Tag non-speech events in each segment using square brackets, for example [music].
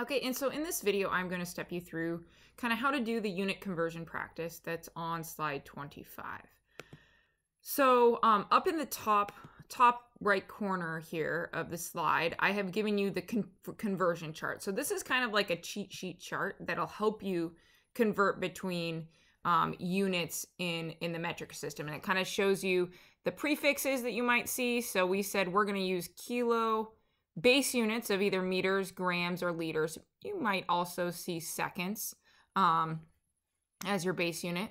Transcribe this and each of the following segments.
Okay, and so in this video, I'm going to step you through kind of how to do the unit conversion practice that's on slide 25. So um, up in the top top right corner here of the slide, I have given you the con conversion chart. So this is kind of like a cheat sheet chart that'll help you convert between um, units in, in the metric system. And it kind of shows you the prefixes that you might see. So we said we're going to use kilo, base units of either meters, grams, or liters. You might also see seconds um, as your base unit.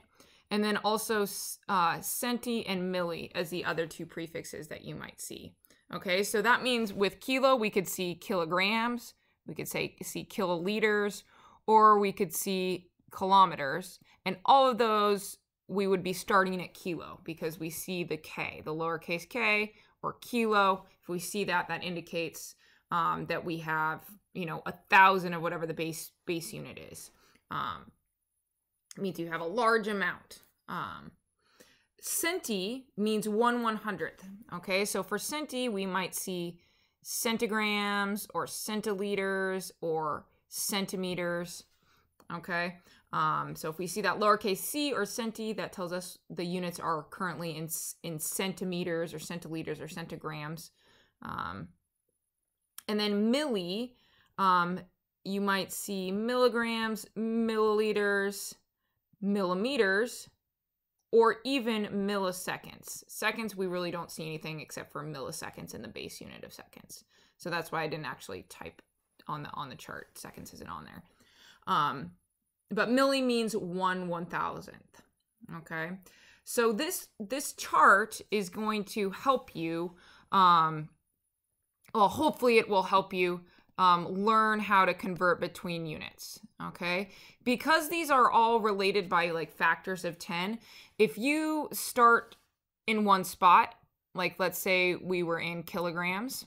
And then also uh, centi and milli as the other two prefixes that you might see. Okay, so that means with kilo, we could see kilograms, we could say see kiloliters, or we could see kilometers. And all of those, we would be starting at kilo because we see the K, the lowercase k, or kilo. If we see that, that indicates um, that we have, you know, a thousand of whatever the base base unit is. Um, means you have a large amount. Um, centi means one one hundredth. Okay, so for centi, we might see centigrams or centiliters or centimeters. Okay, um, so if we see that lowercase c or centi, that tells us the units are currently in in centimeters or centiliters or centigrams. Um, and then milli, um, you might see milligrams, milliliters, millimeters, or even milliseconds. Seconds, we really don't see anything except for milliseconds in the base unit of seconds. So that's why I didn't actually type on the on the chart. Seconds isn't on there. Um, but milli means one one thousandth. Okay, so this this chart is going to help you. Um, well, hopefully, it will help you um, learn how to convert between units. Okay, because these are all related by like factors of ten. If you start in one spot, like let's say we were in kilograms,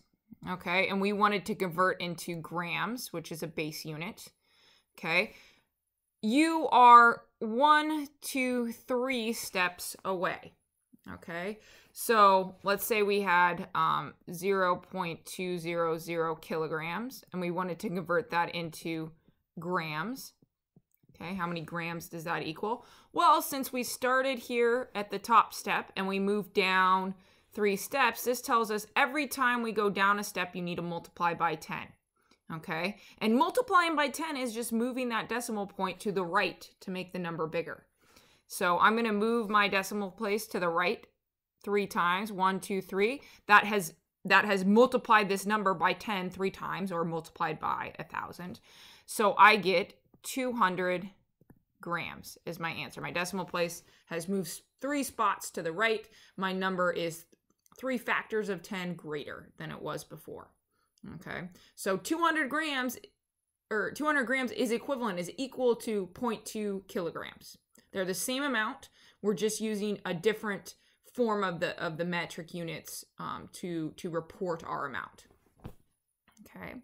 okay, and we wanted to convert into grams, which is a base unit. Okay, you are one, two, three steps away. Okay, so let's say we had um, 0.200 kilograms and we wanted to convert that into grams. Okay, how many grams does that equal? Well, since we started here at the top step and we moved down three steps, this tells us every time we go down a step, you need to multiply by 10 okay? And multiplying by 10 is just moving that decimal point to the right to make the number bigger. So I'm going to move my decimal place to the right three times, one, two, three. That has that has multiplied this number by 10 three times or multiplied by a thousand. So I get 200 grams is my answer. My decimal place has moved three spots to the right. My number is three factors of 10 greater than it was before. Okay, so 200 grams or 200 grams is equivalent, is equal to 0.2 kilograms. They're the same amount. We're just using a different form of the of the metric units um, to to report our amount. Okay,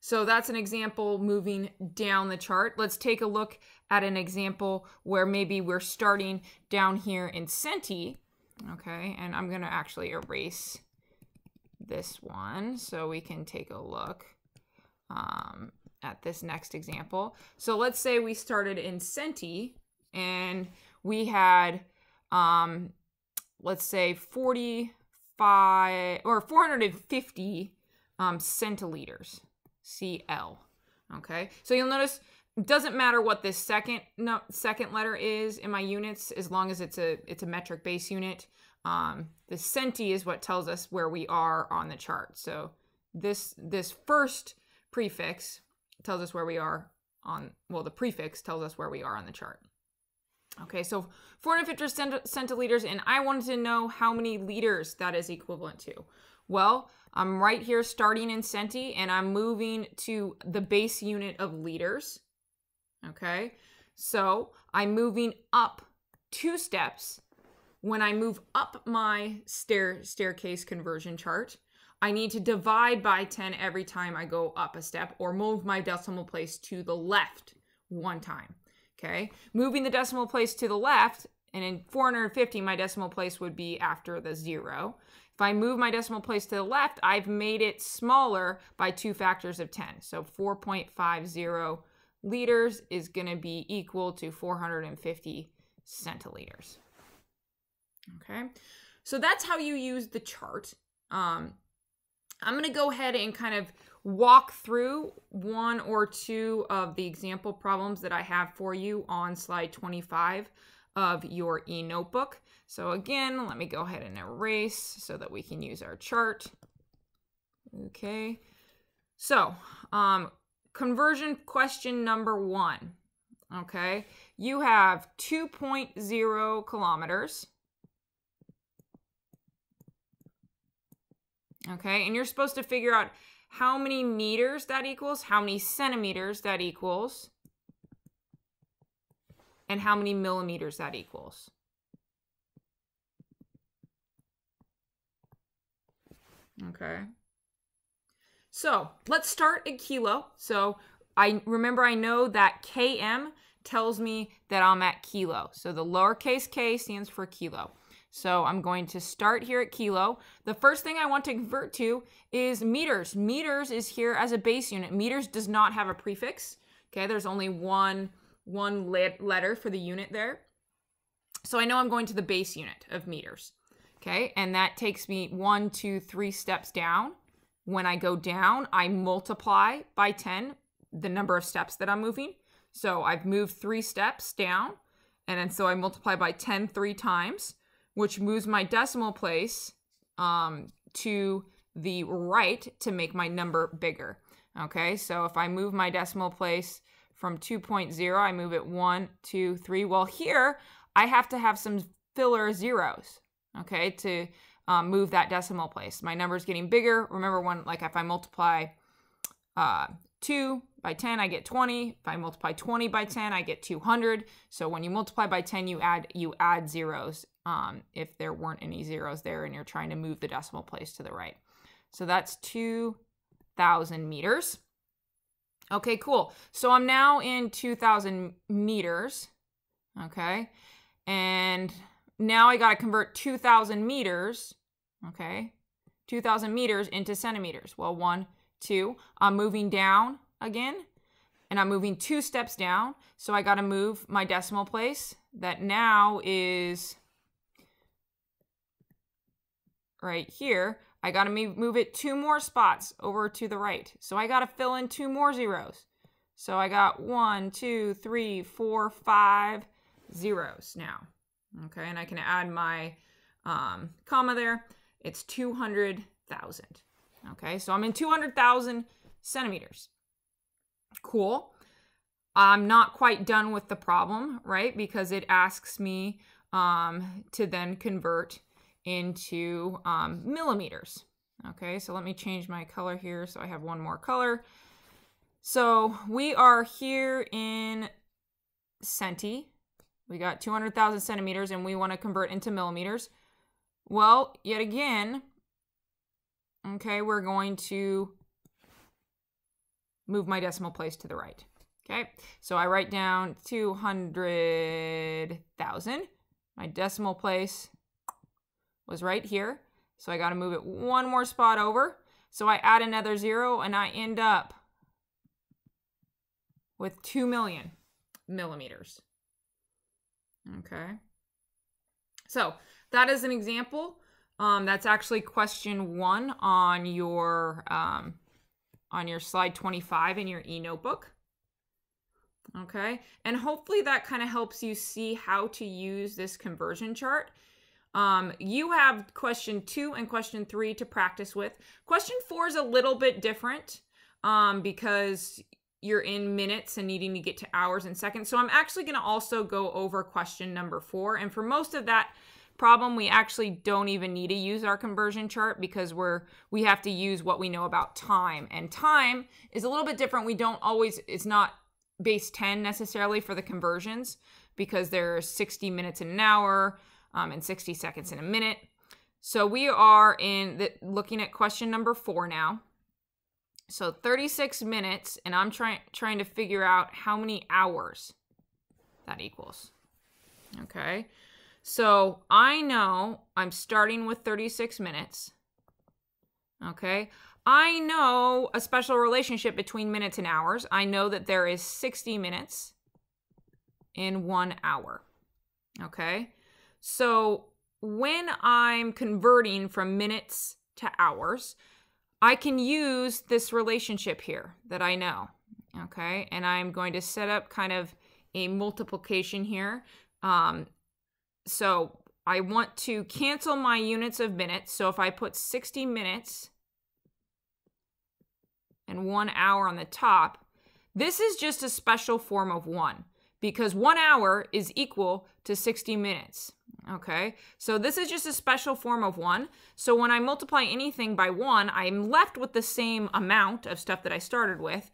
so that's an example moving down the chart. Let's take a look at an example where maybe we're starting down here in centi. Okay, and I'm gonna actually erase this one so we can take a look um, at this next example. So let's say we started in centi and we had, um, let's say 45 or 450 um, centiliters, CL. Okay, so you'll notice doesn't matter what this second no, second letter is in my units as long as it's a it's a metric base unit. Um, the centi is what tells us where we are on the chart. So this this first prefix tells us where we are on, well, the prefix tells us where we are on the chart. Okay, so 450 cent centiliters, and I wanted to know how many liters that is equivalent to. Well, I'm right here starting in centi, and I'm moving to the base unit of liters. Okay, so I'm moving up two steps when I move up my stair staircase conversion chart, I need to divide by 10 every time I go up a step or move my decimal place to the left one time. Okay. Moving the decimal place to the left And in 450, my decimal place would be after the zero. If I move my decimal place to the left, I've made it smaller by two factors of 10. So 4.50 liters is going to be equal to 450 centiliters. Okay, so that's how you use the chart. Um, I'm going to go ahead and kind of walk through one or two of the example problems that I have for you on slide 25 of your e-notebook. So again, let me go ahead and erase so that we can use our chart. Okay. So, um, conversion question number one. Okay. You have 2.0 kilometers. Okay. And you're supposed to figure out how many meters that equals, how many centimeters that equals, and how many millimeters that equals. Okay. So let's start at kilo. So I remember I know that km tells me that I'm at kilo. So the lowercase k stands for kilo. So I'm going to start here at kilo. The first thing I want to convert to is meters. Meters is here as a base unit. Meters does not have a prefix. Okay, there's only one, one letter for the unit there. So I know I'm going to the base unit of meters. Okay, and that takes me one, two, three steps down. When I go down, I multiply by 10 the number of steps that I'm moving. So I've moved three steps down, and then so I multiply by 10 three times, which moves my decimal place um, to the right to make my number bigger. Okay, so if I move my decimal place from 2.0, I move it one, two, three. Well, here I have to have some filler zeros okay, to um, move that decimal place. My number is getting bigger. Remember when, like if I multiply uh, 2 by 10, I get 20. If I multiply 20 by 10, I get 200. So when you multiply by 10, you add you add zeros um, if there weren't any zeros there and you're trying to move the decimal place to the right. So that's 2,000 meters. Okay, cool. So I'm now in 2,000 meters. Okay. And now I got to convert 2,000 meters, okay, 2,000 meters into centimeters. Well, one, two. I'm moving down again, and I'm moving two steps down. So I got to move my decimal place. That now is right here. I got to move it two more spots over to the right. So I got to fill in two more zeros. So I got one, two, three, four, five zeros now. Okay, and I can add my um, comma there. It's 200,000. Okay, so I'm in 200,000 centimeters. Cool. I'm not quite done with the problem, right? Because it asks me um, to then convert into um, millimeters. Okay, so let me change my color here so I have one more color. So we are here in centi, we got 200,000 centimeters and we want to convert into millimeters. Well, yet again, okay, we're going to move my decimal place to the right. Okay, so I write down 200,000. My decimal place was right here. So I got to move it one more spot over. So I add another zero and I end up with 2 million millimeters. Okay. So that is an example. Um, that's actually question one on your um, on your slide 25 in your e-notebook. Okay, and hopefully that kind of helps you see how to use this conversion chart. Um, you have question two and question three to practice with. Question four is a little bit different um, because you're in minutes and needing to get to hours and seconds. So I'm actually going to also go over question number four. And for most of that problem, we actually don't even need to use our conversion chart because we're we have to use what we know about time. And time is a little bit different. We don't always it's not base 10 necessarily for the conversions because there's 60 minutes in an hour um, and 60 seconds in a minute. So we are in the, looking at question number four now. So 36 minutes, and I'm trying trying to figure out how many hours that equals. Okay. So I know I'm starting with 36 minutes. Okay. I know a special relationship between minutes and hours. I know that there is 60 minutes in one hour. Okay. So when I'm converting from minutes to hours, I can use this relationship here that I know. Okay. And I'm going to set up kind of a multiplication here. Um, so I want to cancel my units of minutes. So if I put 60 minutes and one hour on the top, this is just a special form of one because one hour is equal to 60 minutes. Okay, so this is just a special form of one. So when I multiply anything by one, I'm left with the same amount of stuff that I started with.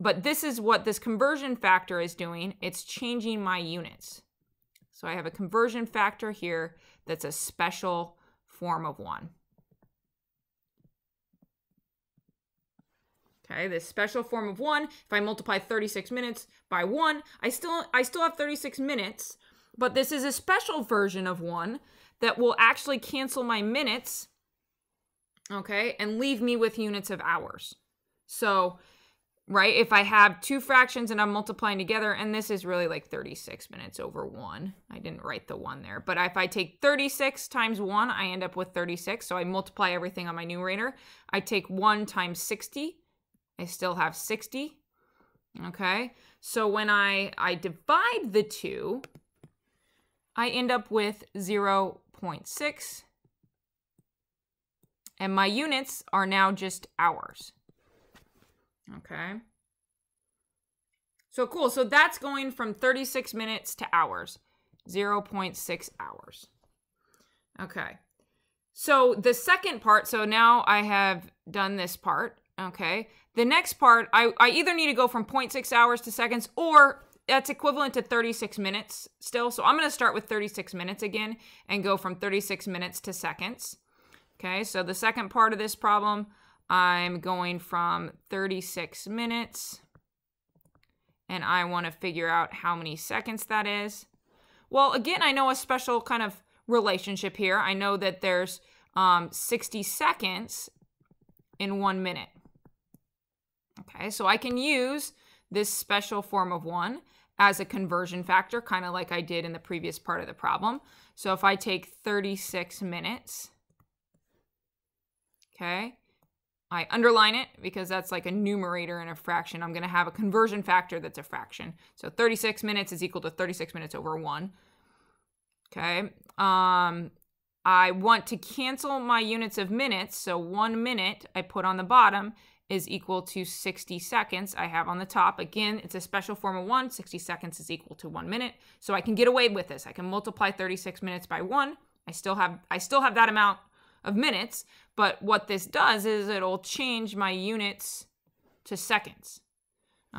But this is what this conversion factor is doing. It's changing my units. So I have a conversion factor here that's a special form of 1. Okay, this special form of 1, if I multiply 36 minutes by 1, I still I still have 36 minutes, but this is a special version of 1 that will actually cancel my minutes, okay, and leave me with units of hours. So right? If I have two fractions and I'm multiplying together, and this is really like 36 minutes over 1. I didn't write the 1 there. But if I take 36 times 1, I end up with 36. So I multiply everything on my numerator. I take 1 times 60. I still have 60. Okay? So when I, I divide the two, I end up with 0 0.6. And my units are now just hours. Okay. So cool. So that's going from 36 minutes to hours, 0.6 hours. Okay. So the second part, so now I have done this part. Okay. The next part, I, I either need to go from 0.6 hours to seconds or that's equivalent to 36 minutes still. So I'm going to start with 36 minutes again and go from 36 minutes to seconds. Okay. So the second part of this problem, I'm going from 36 minutes and I want to figure out how many seconds that is. Well, again, I know a special kind of relationship here. I know that there's um, 60 seconds in one minute. Okay, so I can use this special form of one as a conversion factor, kind of like I did in the previous part of the problem. So if I take 36 minutes, okay, I underline it because that's like a numerator in a fraction. I'm going to have a conversion factor that's a fraction. So 36 minutes is equal to 36 minutes over 1. Okay. Um, I want to cancel my units of minutes. So 1 minute I put on the bottom is equal to 60 seconds I have on the top. Again, it's a special form of 1. 60 seconds is equal to 1 minute. So I can get away with this. I can multiply 36 minutes by 1. I still have I still have that amount of minutes, but what this does is it'll change my units to seconds.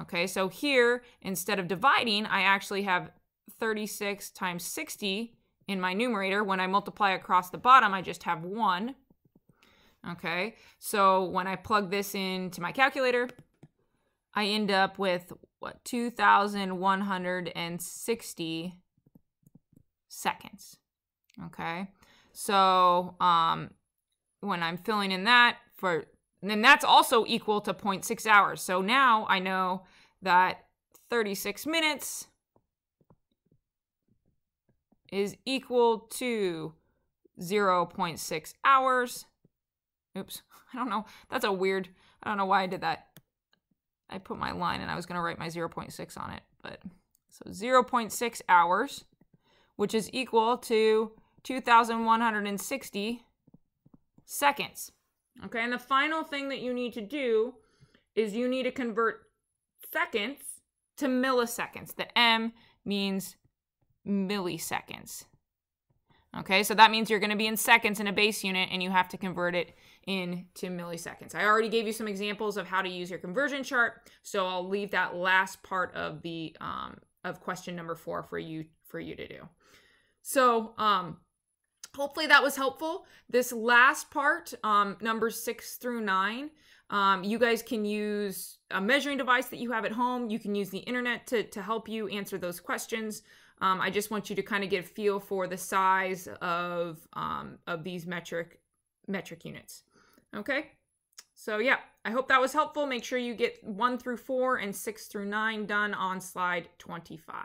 Okay, so here, instead of dividing, I actually have 36 times 60 in my numerator. When I multiply across the bottom, I just have 1. Okay, so when I plug this into my calculator, I end up with, what, 2,160 seconds. Okay, so um, when I'm filling in that for, then that's also equal to 0.6 hours. So now I know that 36 minutes is equal to 0.6 hours. Oops, [laughs] I don't know. That's a weird, I don't know why I did that. I put my line and I was going to write my 0.6 on it, but so 0.6 hours, which is equal to 2,160 seconds. Okay, and the final thing that you need to do is you need to convert seconds to milliseconds. The M means milliseconds. Okay, so that means you're going to be in seconds in a base unit and you have to convert it into milliseconds. I already gave you some examples of how to use your conversion chart, so I'll leave that last part of the um, of question number four for you for you to do. So um, hopefully that was helpful. This last part, um, numbers six through nine, um, you guys can use a measuring device that you have at home. You can use the internet to, to help you answer those questions. Um, I just want you to kind of get a feel for the size of um, of these metric metric units. Okay, so yeah, I hope that was helpful. Make sure you get one through four and six through nine done on slide 25.